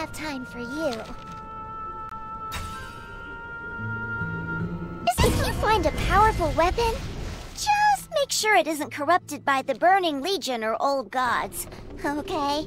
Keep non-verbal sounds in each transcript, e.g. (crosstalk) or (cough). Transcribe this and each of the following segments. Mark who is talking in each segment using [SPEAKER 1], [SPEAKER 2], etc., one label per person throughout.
[SPEAKER 1] have time for you. If you find a powerful weapon, just make sure it isn't corrupted by the Burning Legion or Old Gods, okay?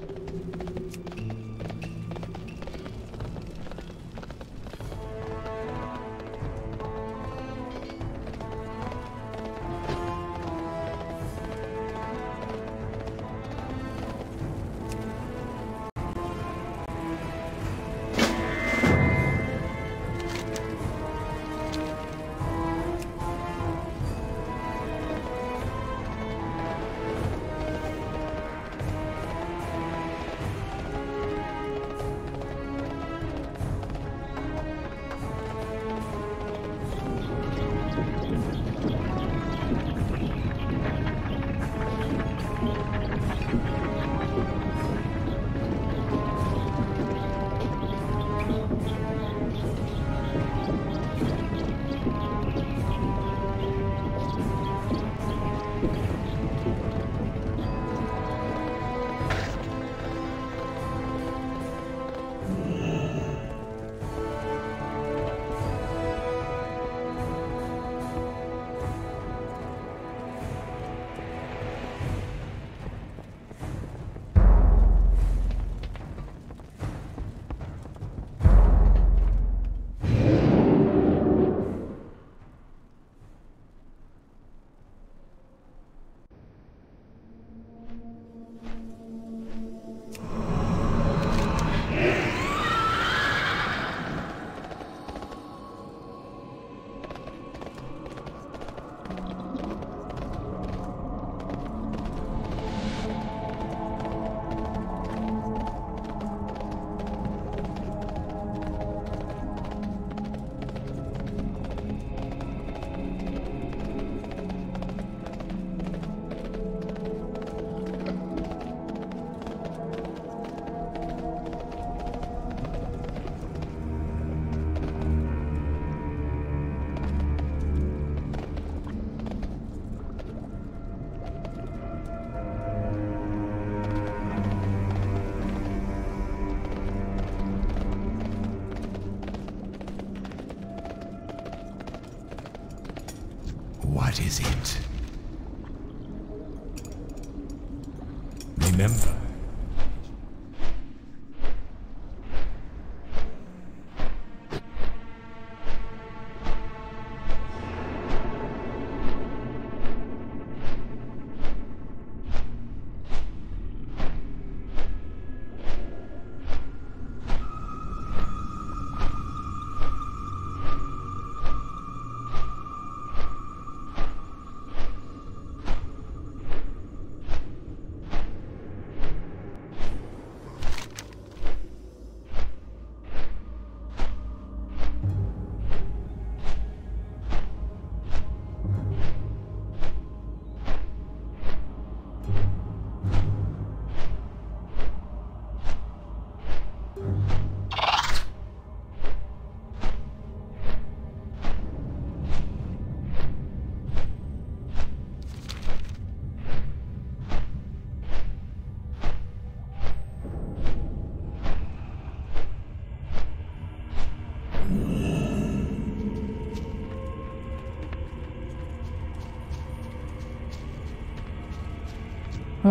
[SPEAKER 2] Is it?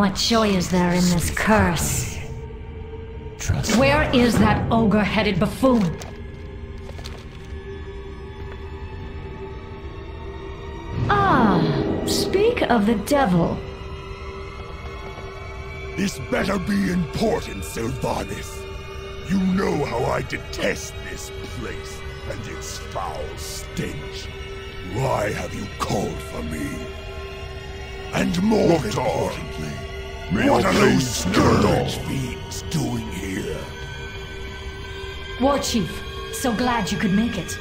[SPEAKER 3] What joy is there in this curse?
[SPEAKER 2] trust
[SPEAKER 3] Where is that ogre-headed buffoon? Ah, speak of the devil.
[SPEAKER 4] This better be important, Sylvanas. You know how I detest this place and its foul stench. Why have you called for me? And more importantly, what are those scourge fiends doing here?
[SPEAKER 3] War Chief, so glad you could make it.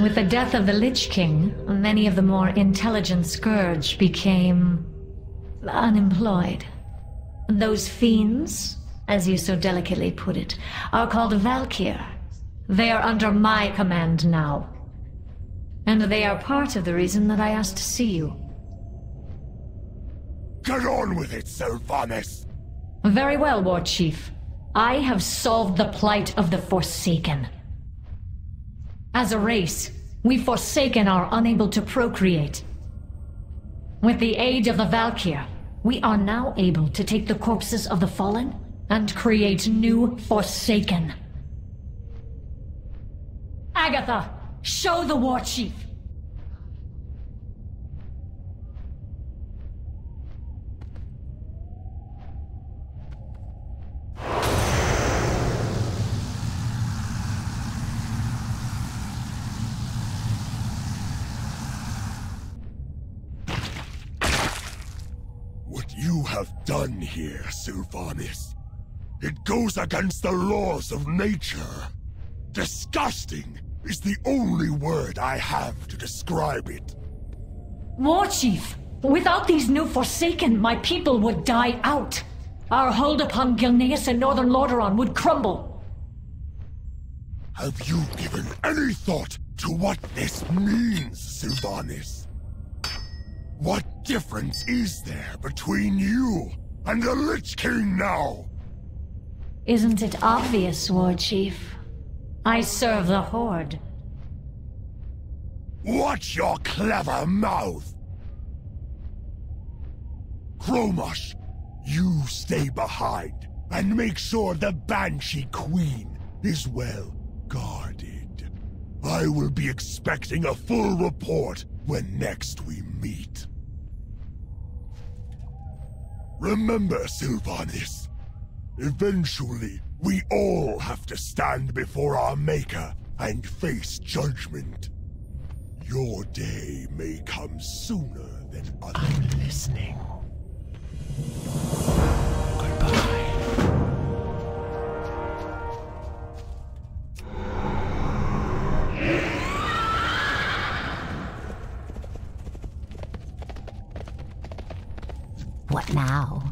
[SPEAKER 3] With the death of the Lich King, many of the more intelligent Scourge became unemployed. Those fiends, as you so delicately put it, are called Valkyr. They are under my command now. And they are part of the reason that I asked to see you.
[SPEAKER 4] Get on with it, Sylvanas!
[SPEAKER 3] Very well, War Chief. I have solved the plight of the Forsaken. As a race, we Forsaken are unable to procreate. With the aid of the Valkyr, we are now able to take the corpses of the fallen and create new Forsaken. Agatha, show the War Chief!
[SPEAKER 4] What you have done here, Sylvanas, it goes against the laws of nature. Disgusting is the only word I have to describe it.
[SPEAKER 3] War Chief, without these new Forsaken, my people would die out. Our hold upon Gilneas and Northern Lordaeron would crumble.
[SPEAKER 4] Have you given any thought to what this means, Sylvanas? What difference is there between you and the Lich King now?
[SPEAKER 3] Isn't it obvious, War Chief? I serve the Horde.
[SPEAKER 4] Watch your clever mouth! Cromush, you stay behind and make sure the Banshee Queen is well guarded. I will be expecting a full report when next we meet. Remember, Sylvanas, eventually we all have to stand before our Maker and face judgment. Your day may come sooner than others.
[SPEAKER 2] I'm listening. Goodbye.
[SPEAKER 5] What now?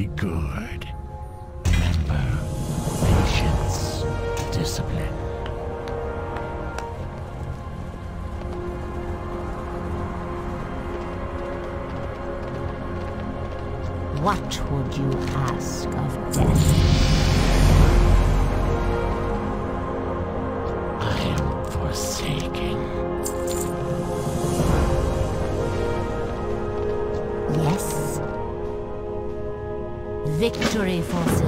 [SPEAKER 2] Be good. Remember, patience, discipline.
[SPEAKER 5] What would you Victory for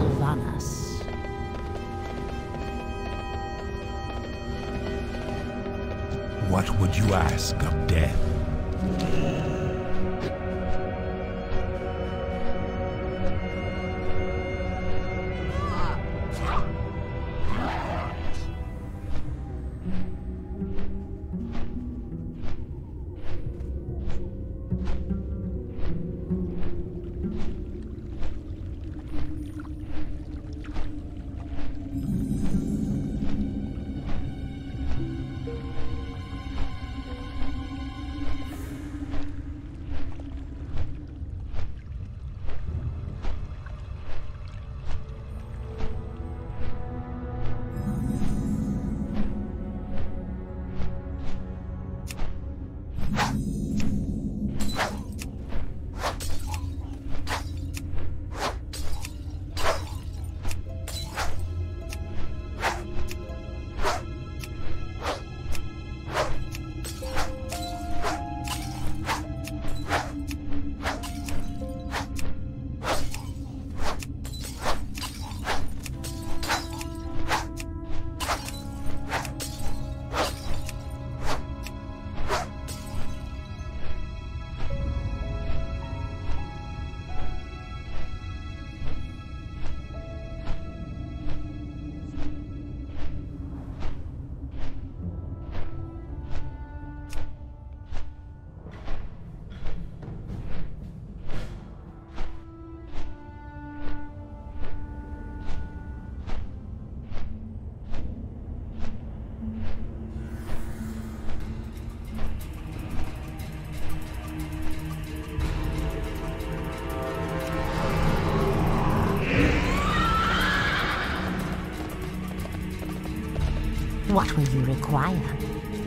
[SPEAKER 4] What
[SPEAKER 5] will you require?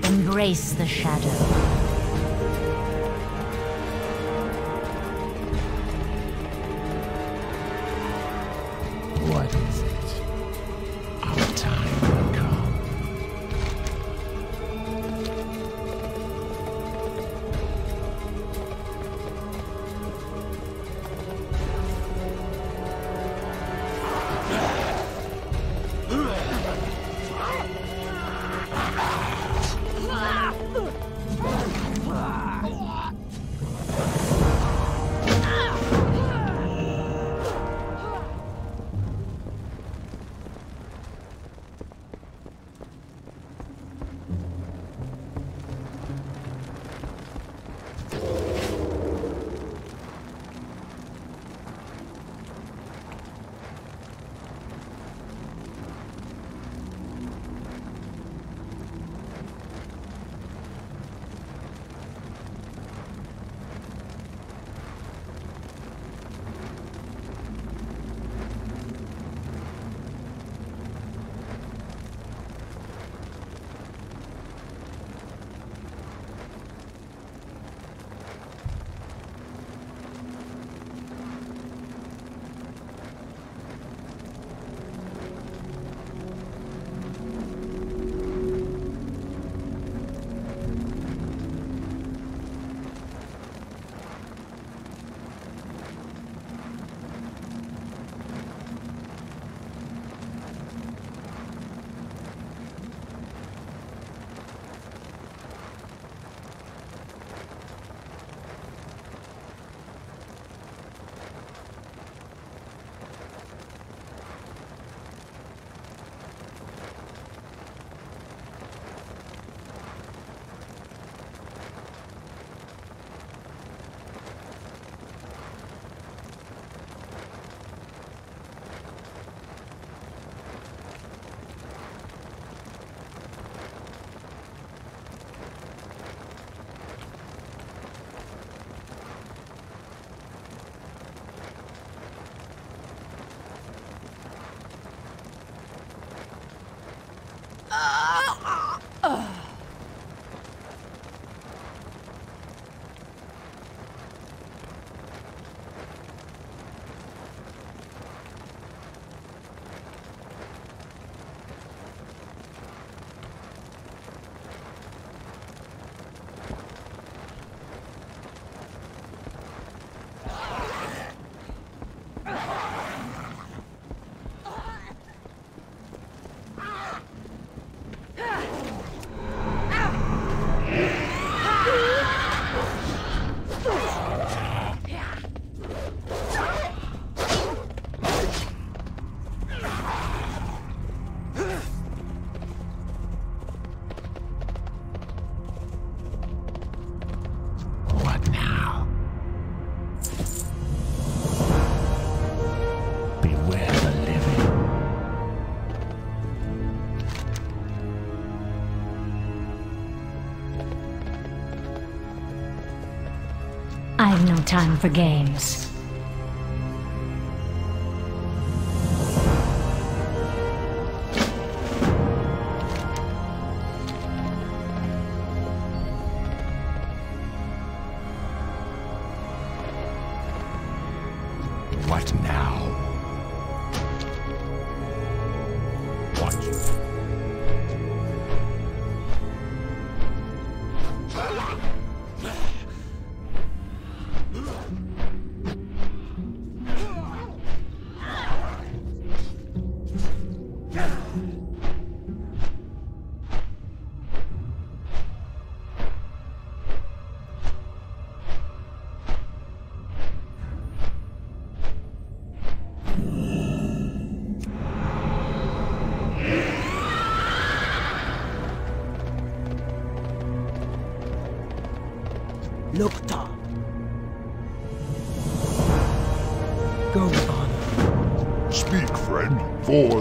[SPEAKER 5] Embrace the shadow.
[SPEAKER 2] Time
[SPEAKER 6] for games.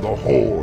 [SPEAKER 2] The Horde.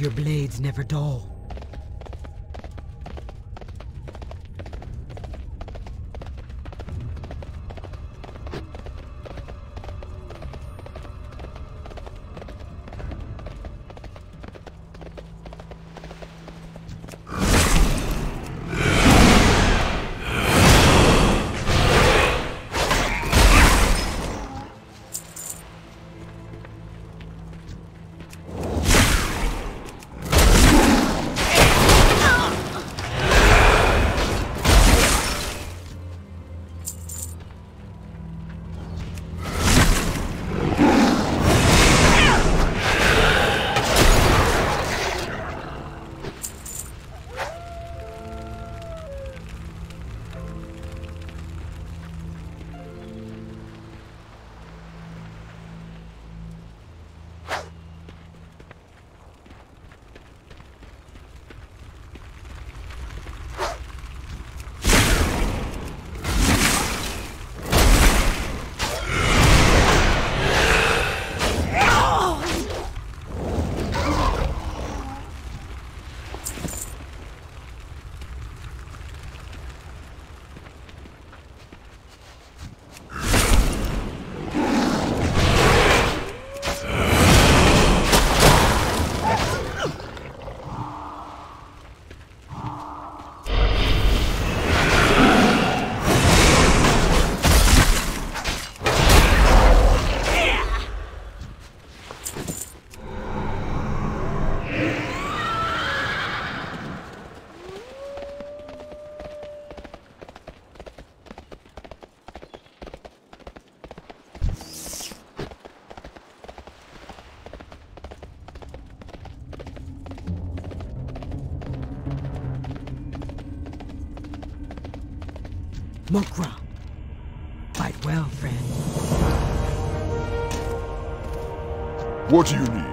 [SPEAKER 5] Your blades never dull. Mokra. Fight well, friend.
[SPEAKER 7] What do you need?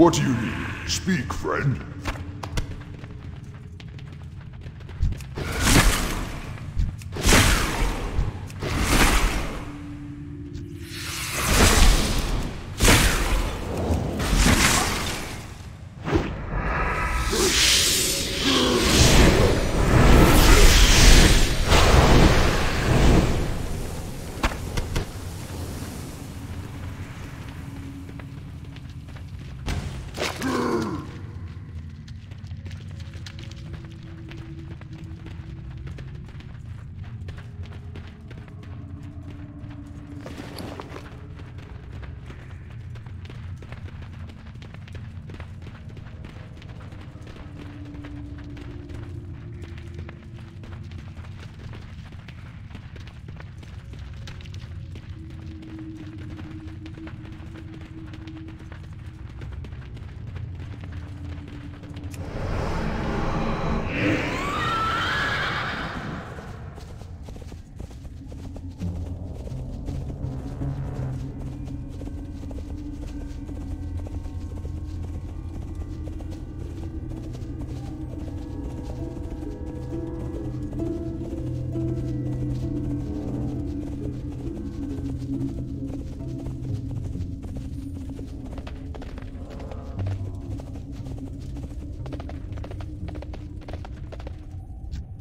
[SPEAKER 7] What do you need? Speak, friend.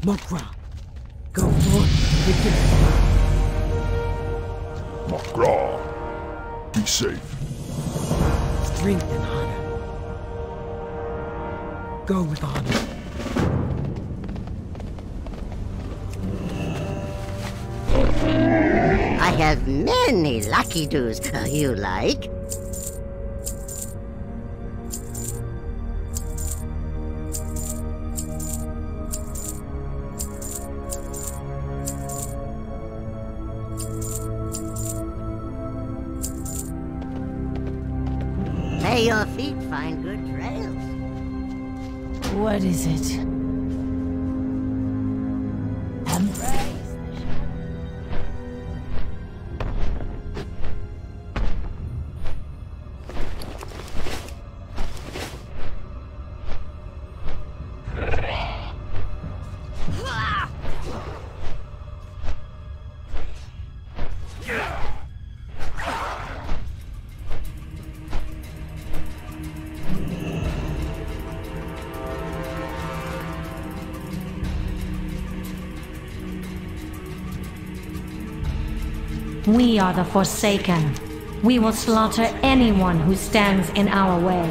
[SPEAKER 5] Mokra, go forth with your
[SPEAKER 7] McGraw. Be safe.
[SPEAKER 5] strength and honor. Go with honor.
[SPEAKER 8] I have many lucky doos uh, you like.
[SPEAKER 3] Are the Forsaken. We will slaughter anyone who stands in our way.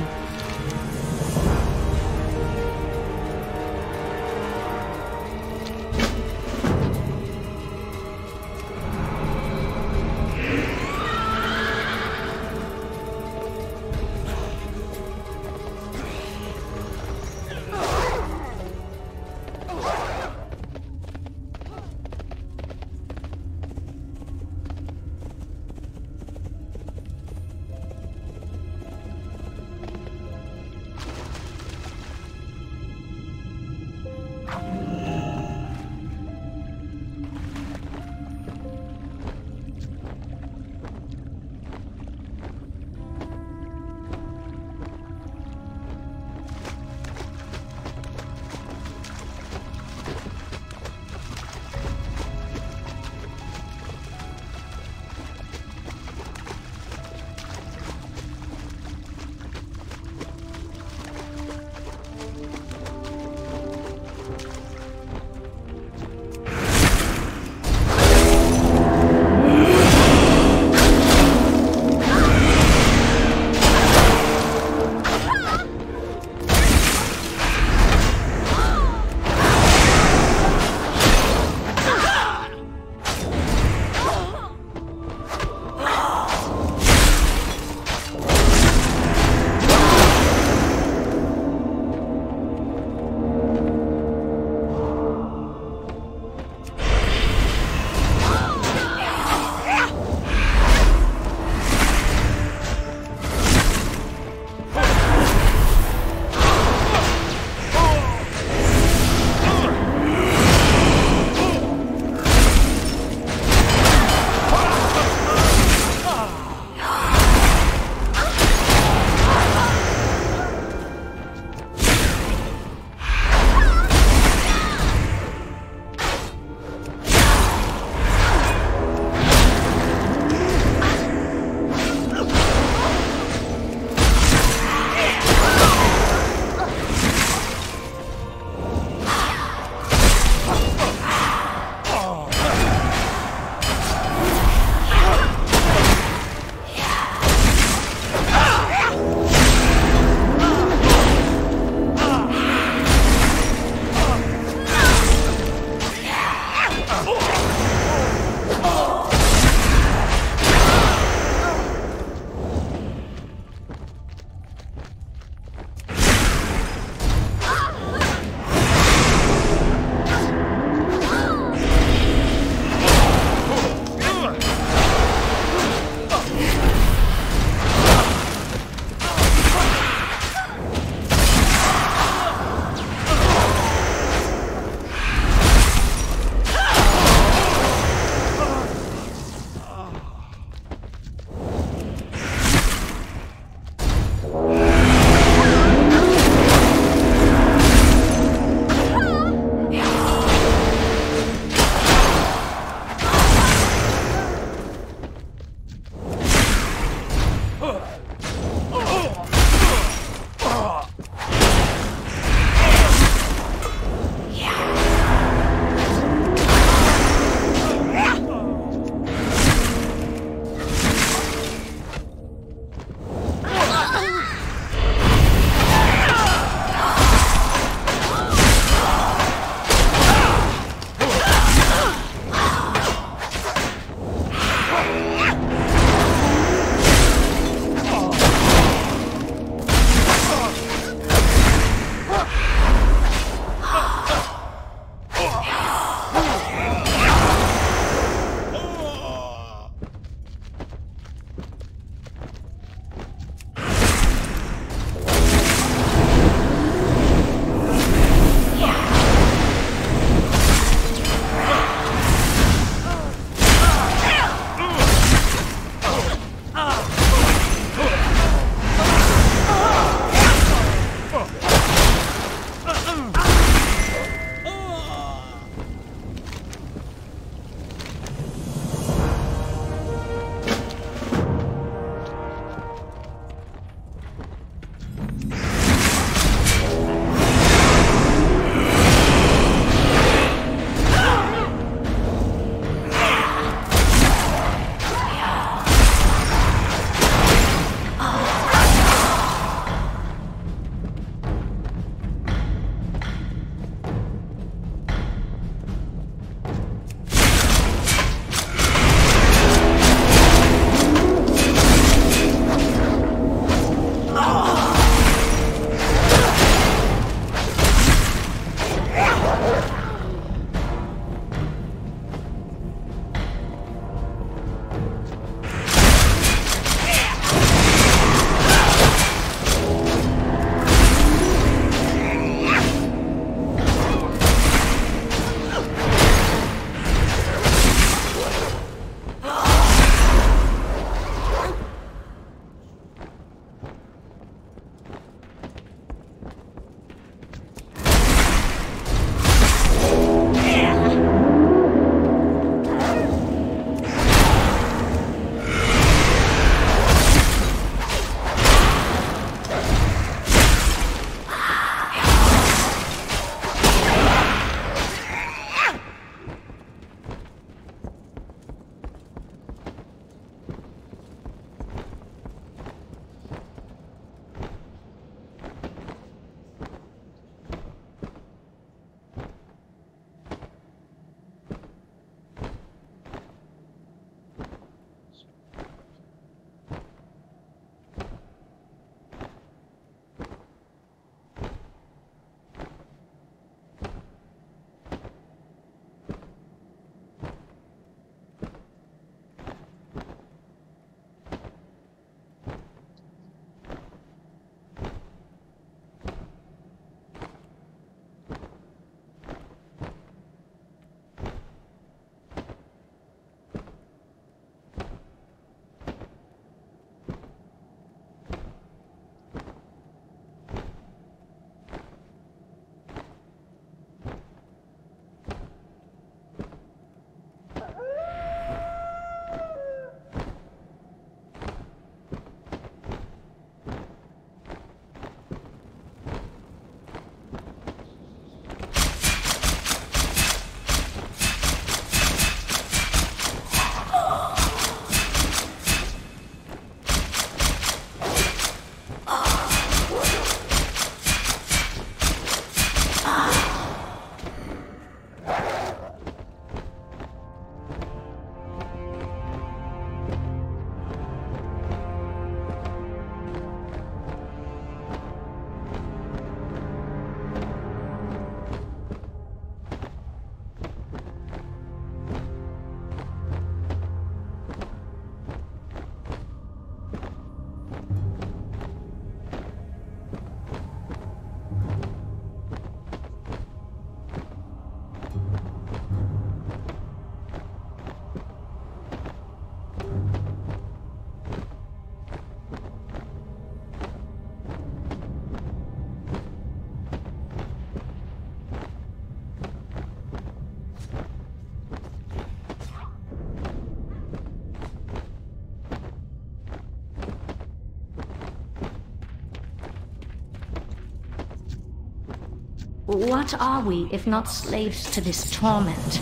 [SPEAKER 3] What are we if not slaves to this torment?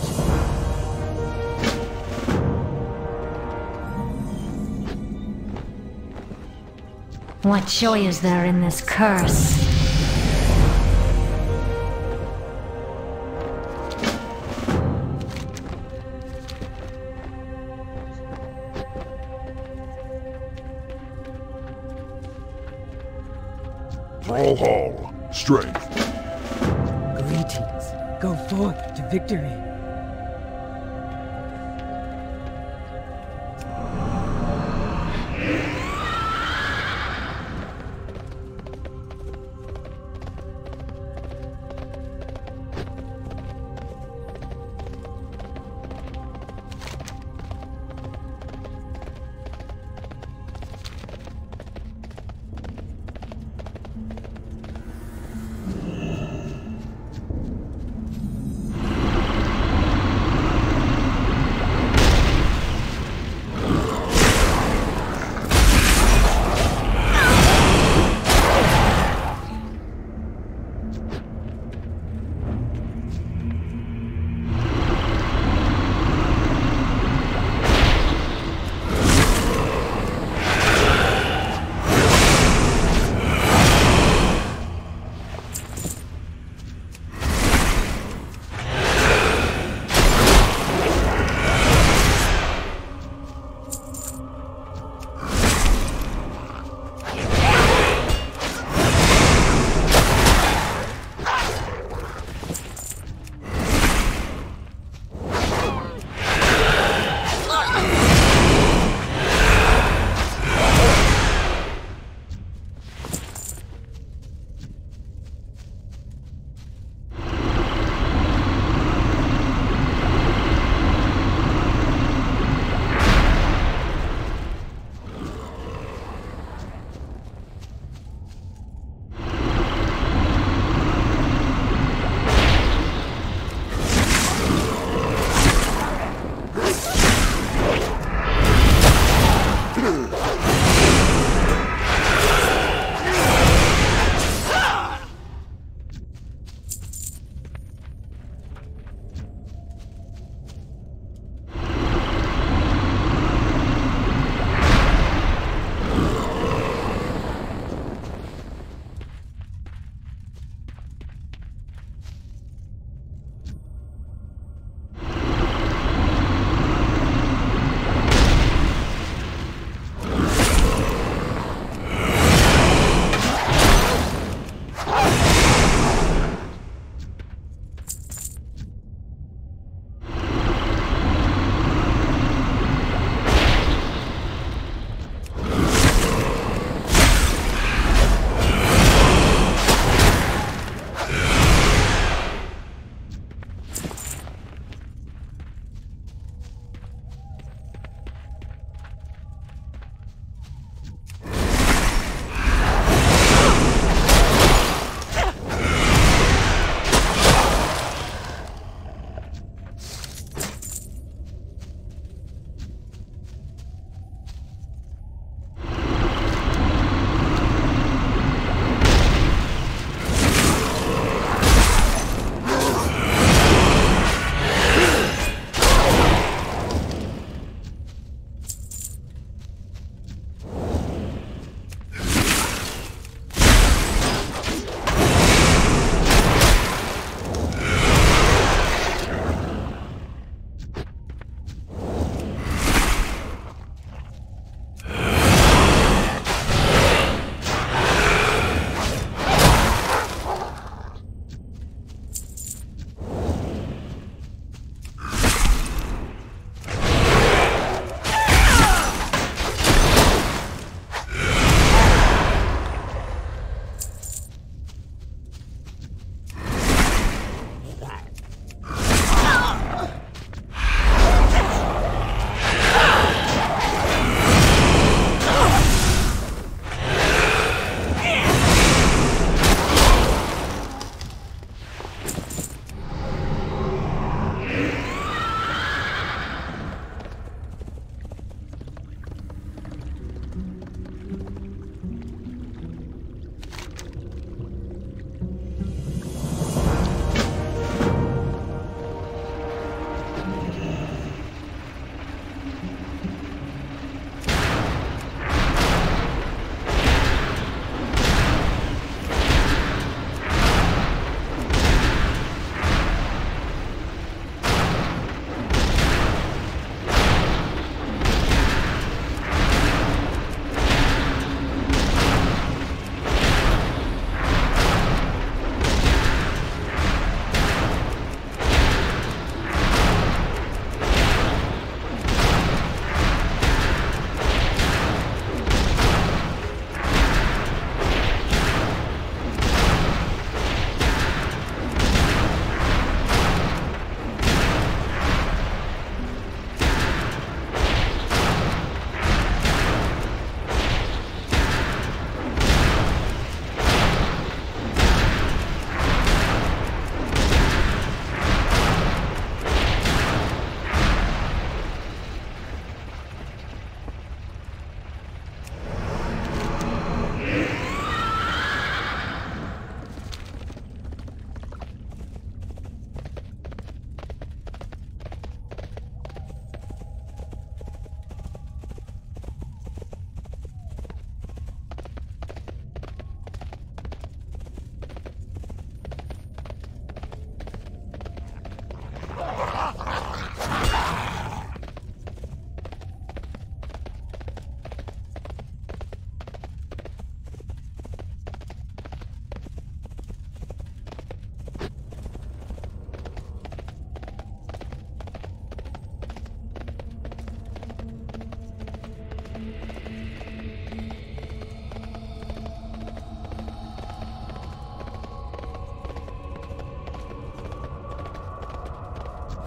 [SPEAKER 3] What joy is there in this curse?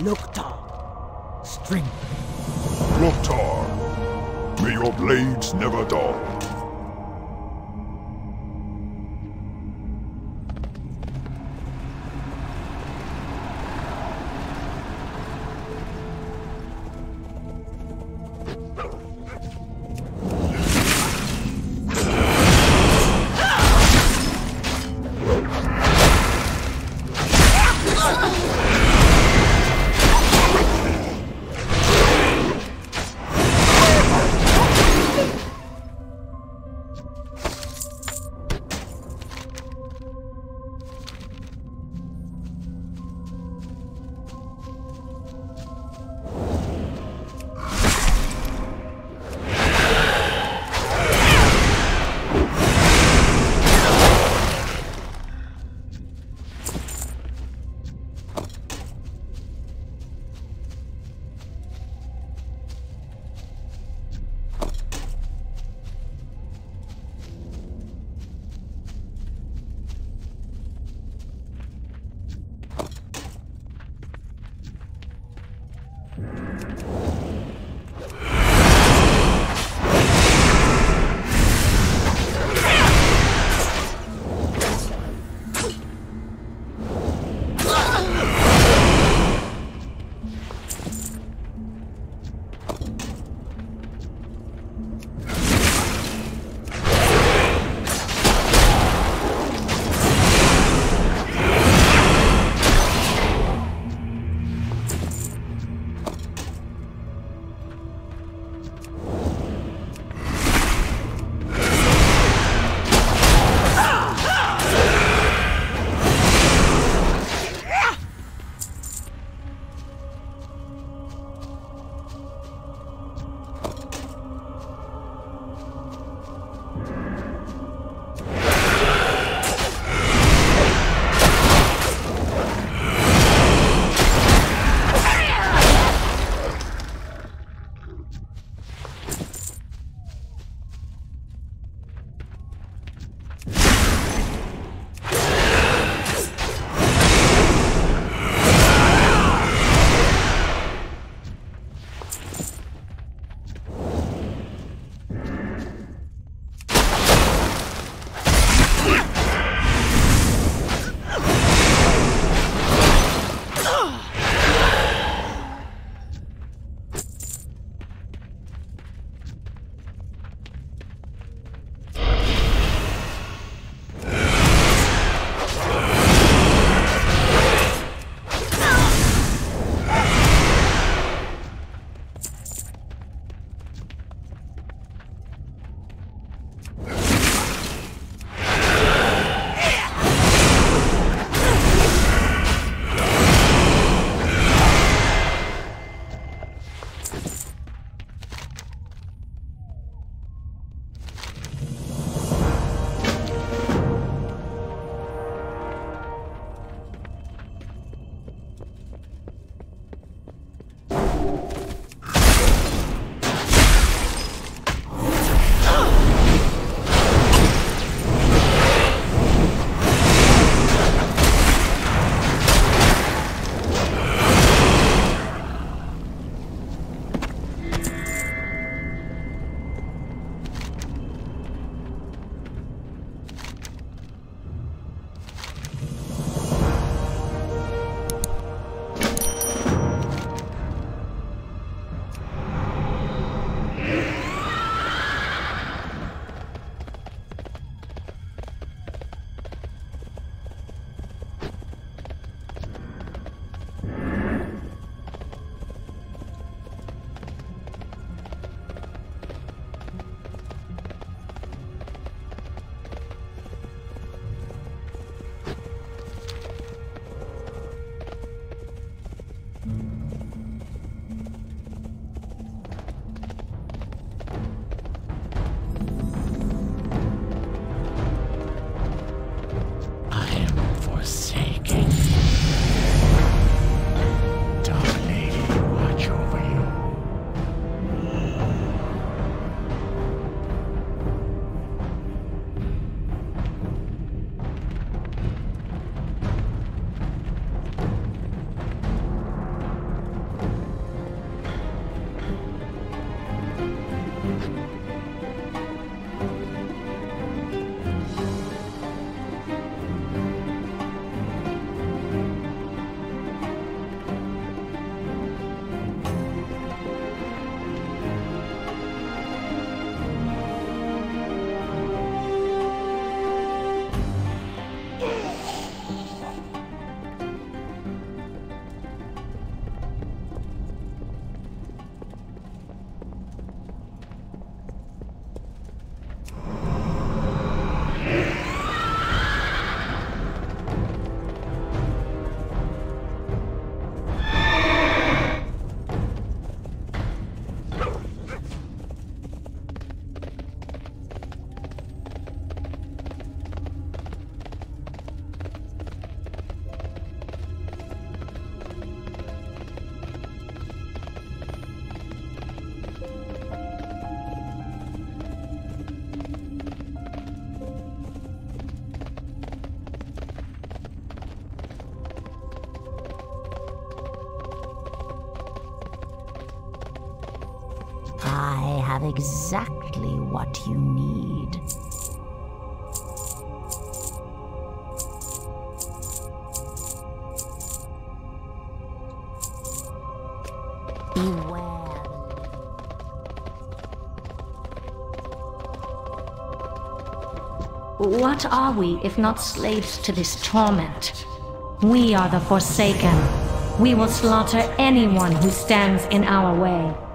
[SPEAKER 5] Loktar. Strength.
[SPEAKER 7] Loktar, may your blades never dull.
[SPEAKER 5] Exactly what you need.
[SPEAKER 3] What are we if not slaves to this torment? We are the Forsaken. We will slaughter anyone who stands in our way.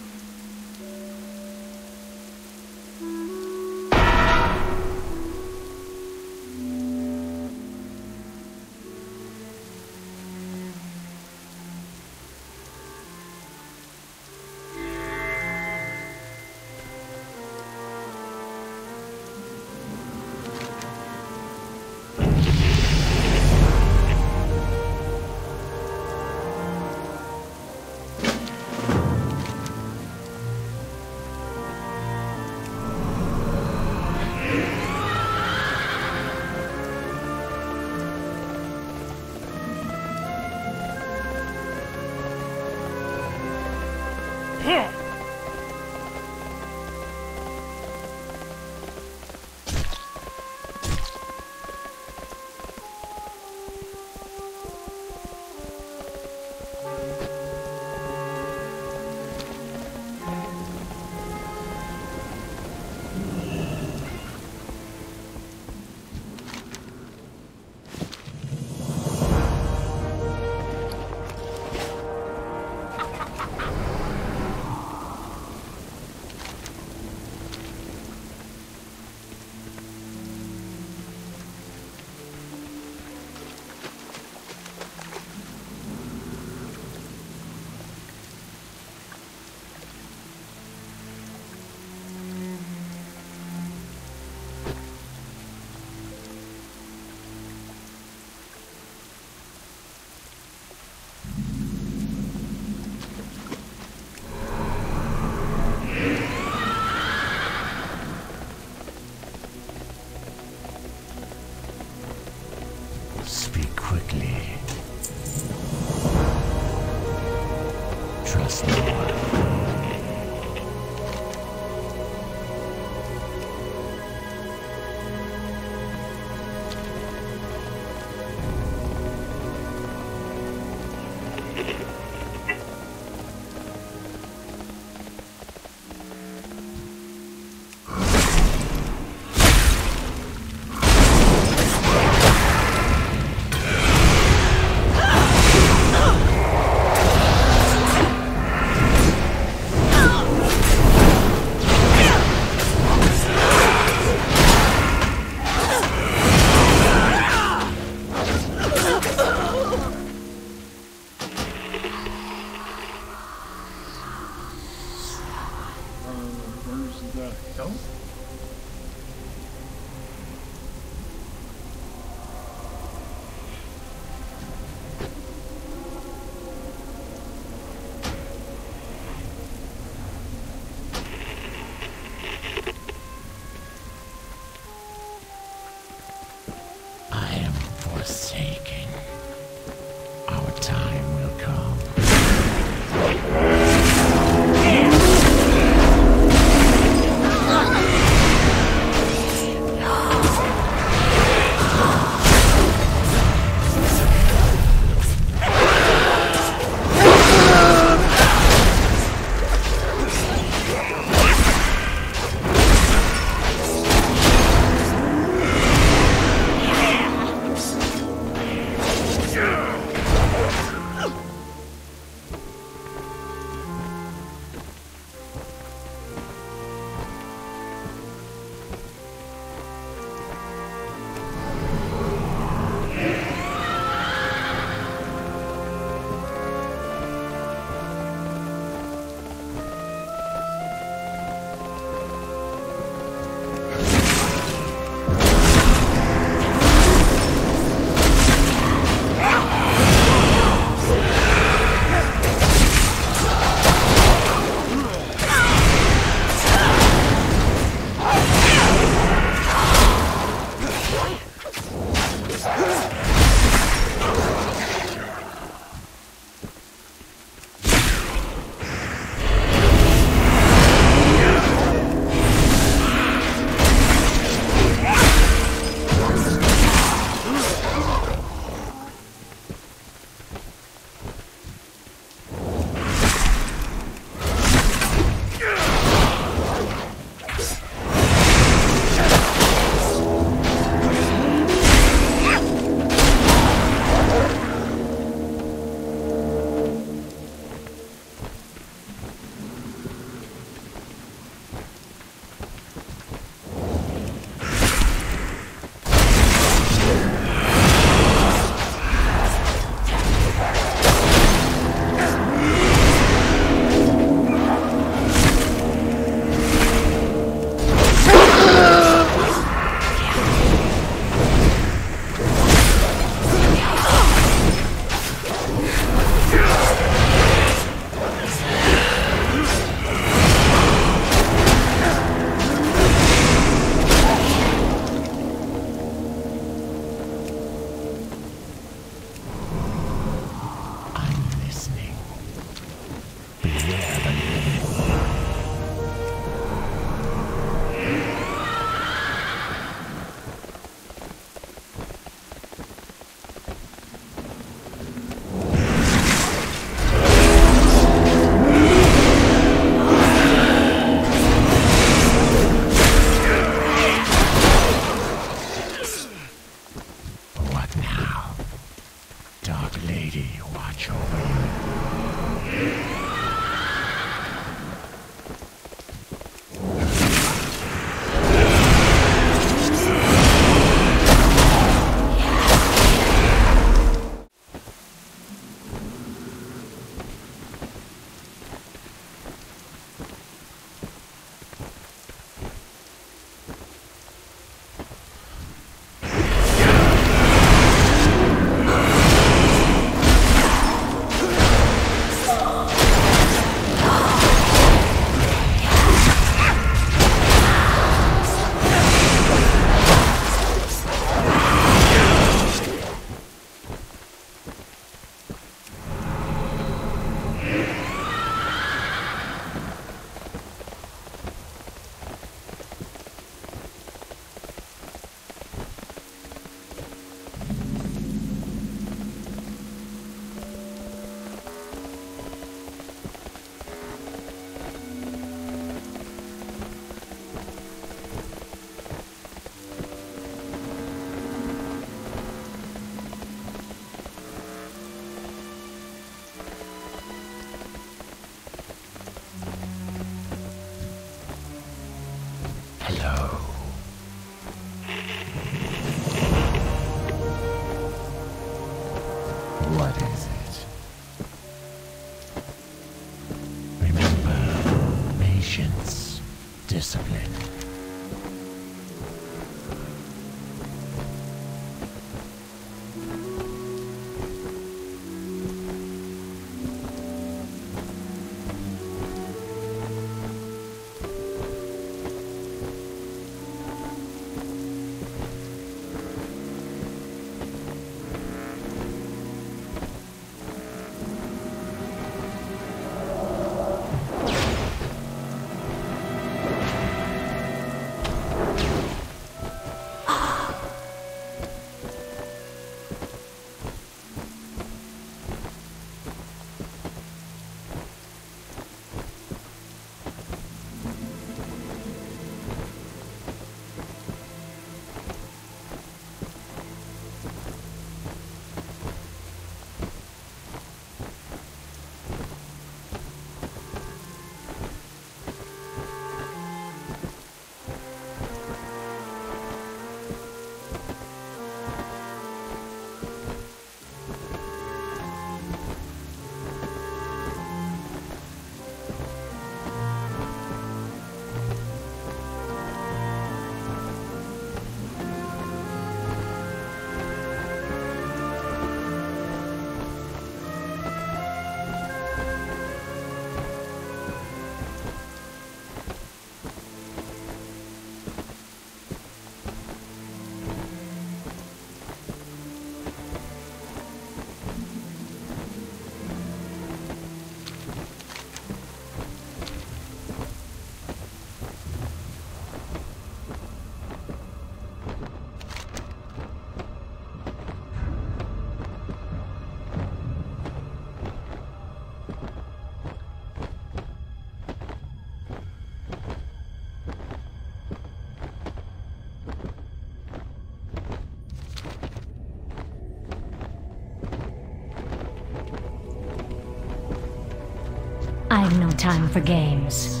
[SPEAKER 2] Time
[SPEAKER 3] for games.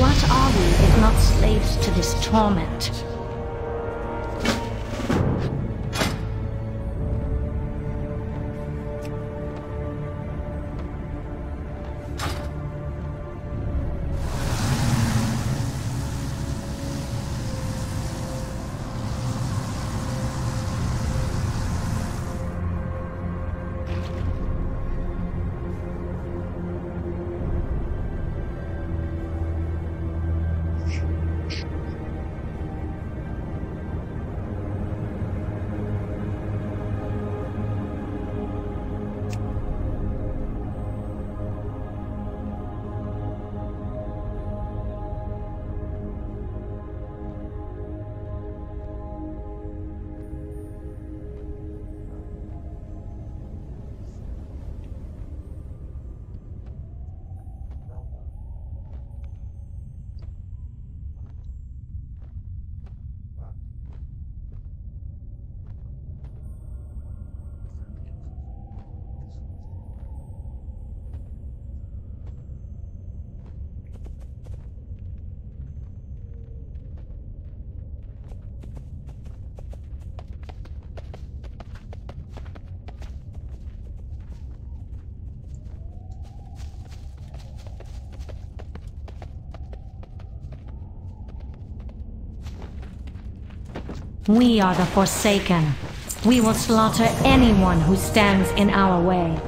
[SPEAKER 3] What are we if not slaves to this torment? We are the Forsaken. We will slaughter anyone who stands in our way.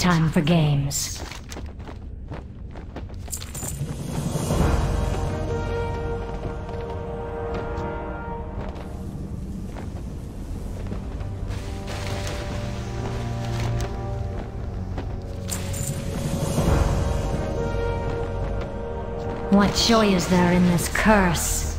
[SPEAKER 3] Time for games. What joy is there in this curse?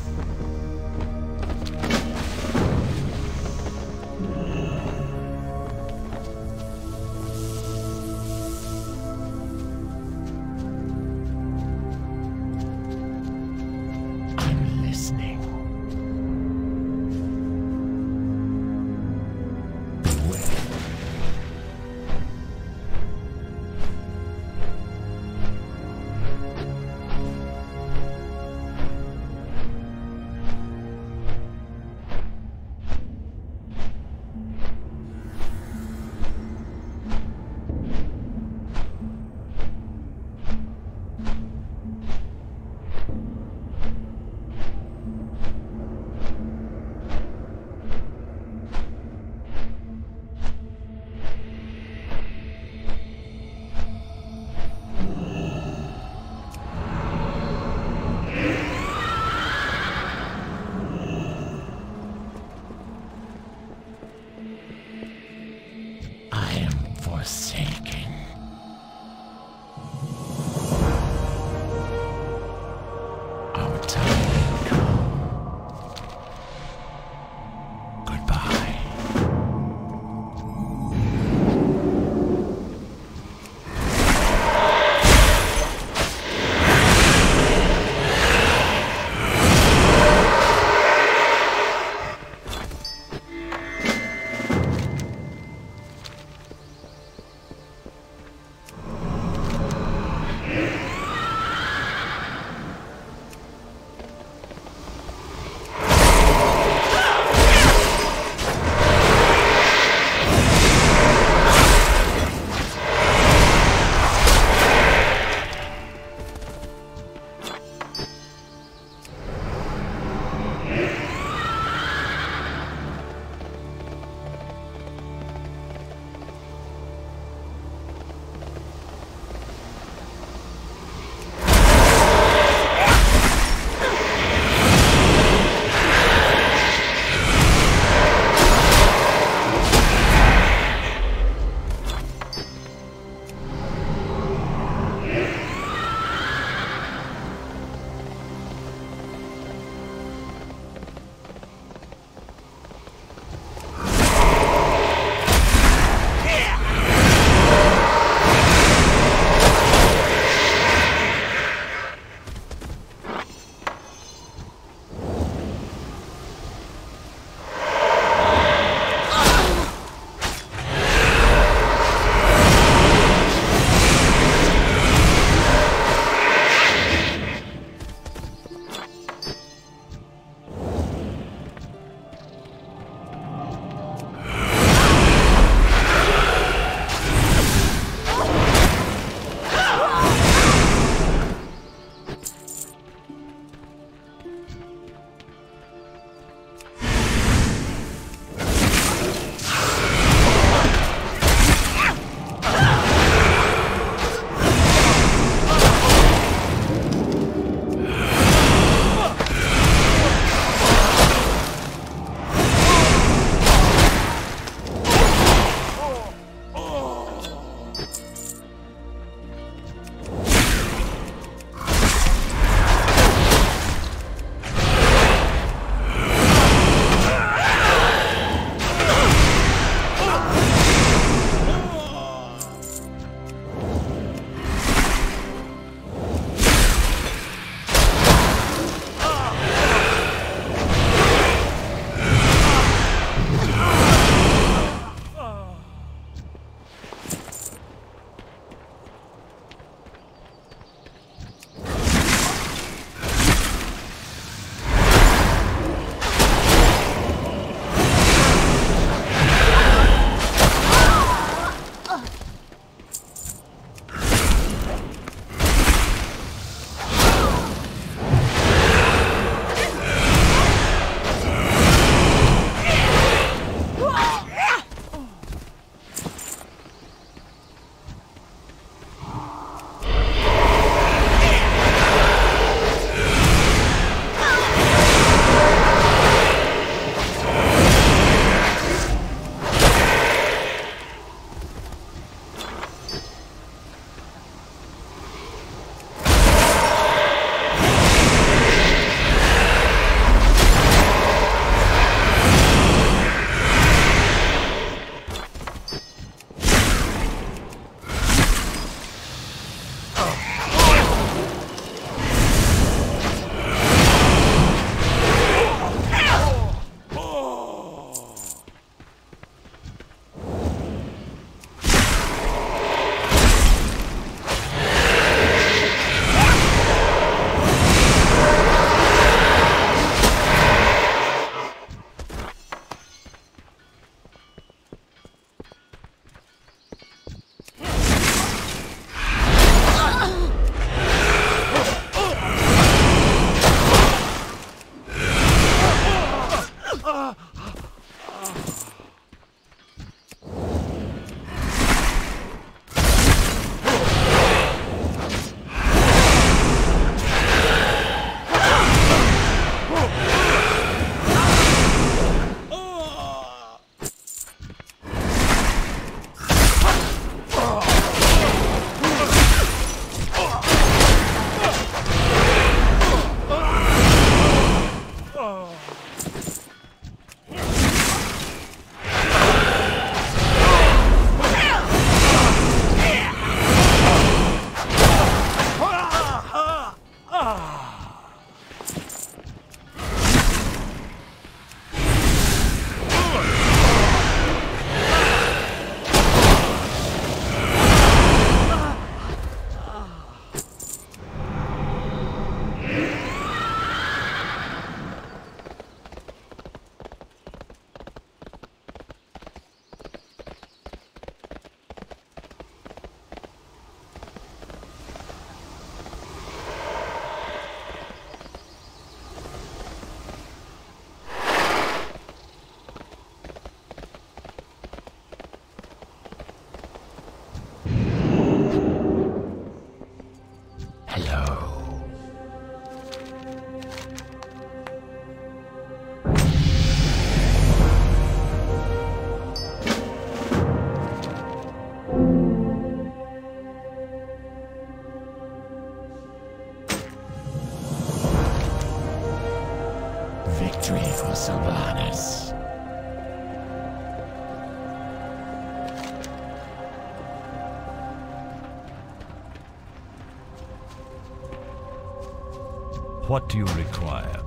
[SPEAKER 6] What do you require?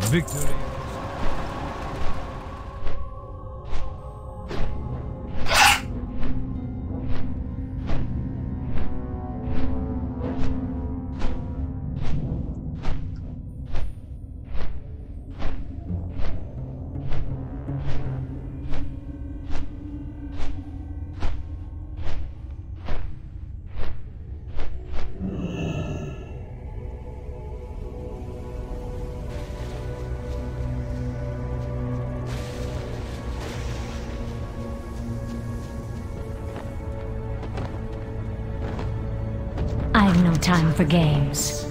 [SPEAKER 6] Victory.
[SPEAKER 3] Time for games.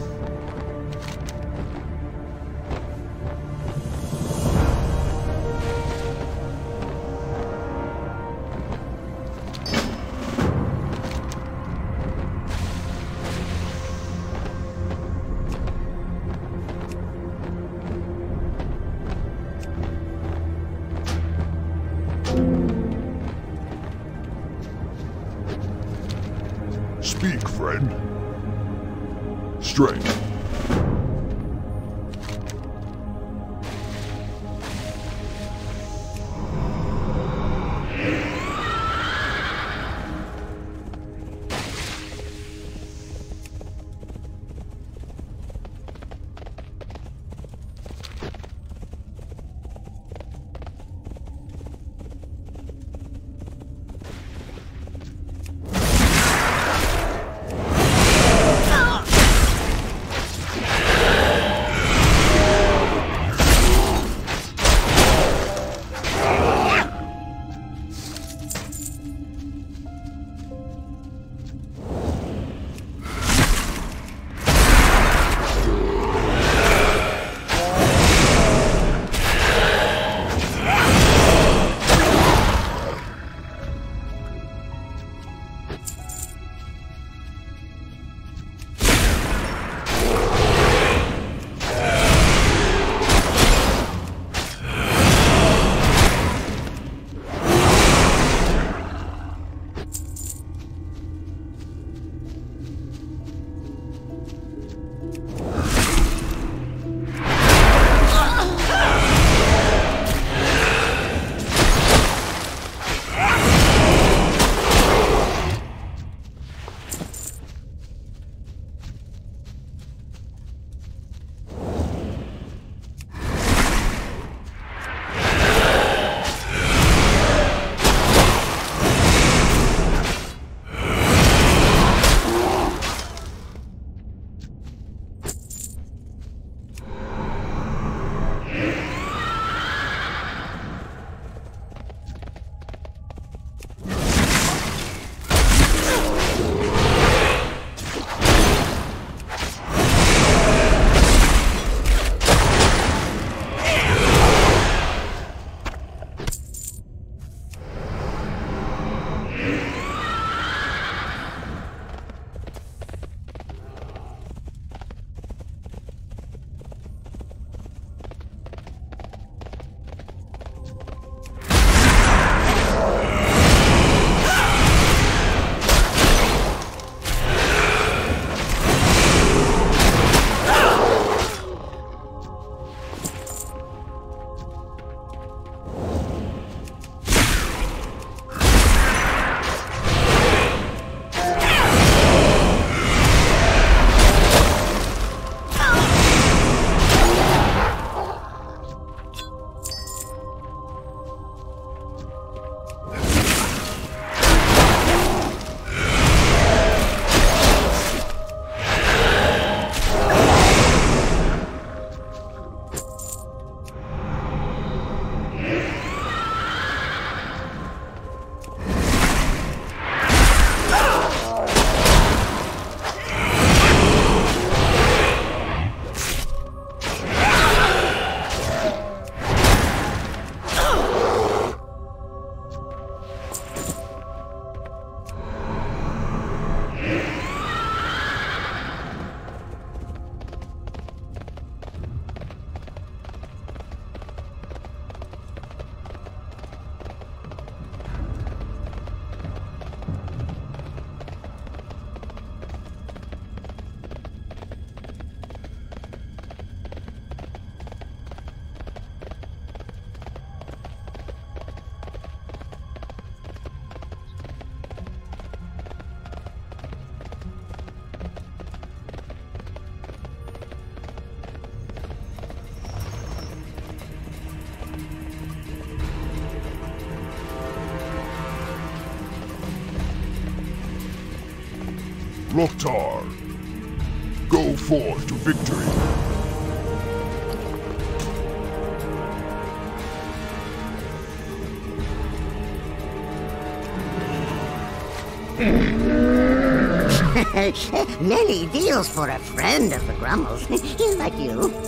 [SPEAKER 7] Loktar, go forth to victory. (laughs)
[SPEAKER 8] Many deals for a friend of the Grummles. (laughs) like you.